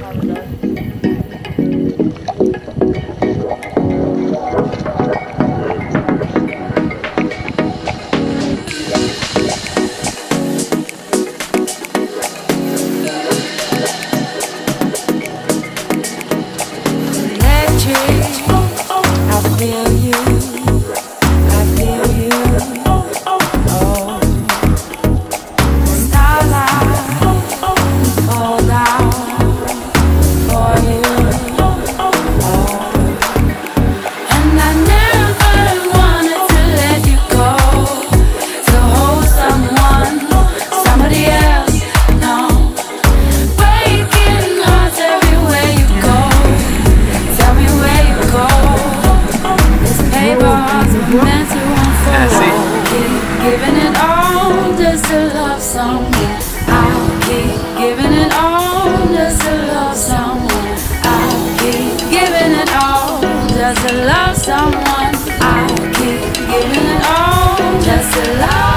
감사 합. just to love someone. I keep giving it all just to love.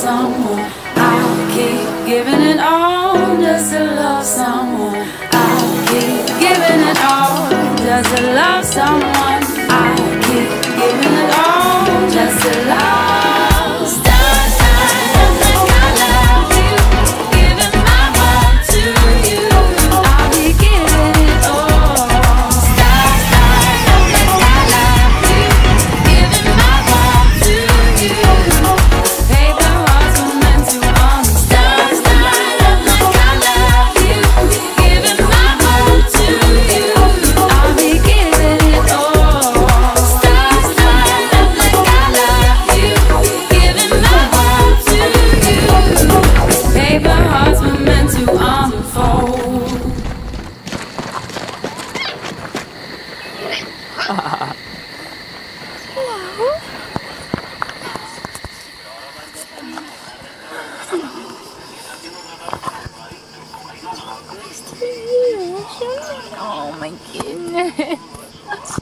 someone. I'll keep giving it all just to love someone. I'll keep giving it all just to love someone. I'll keep giving it all just to Oh my goodness.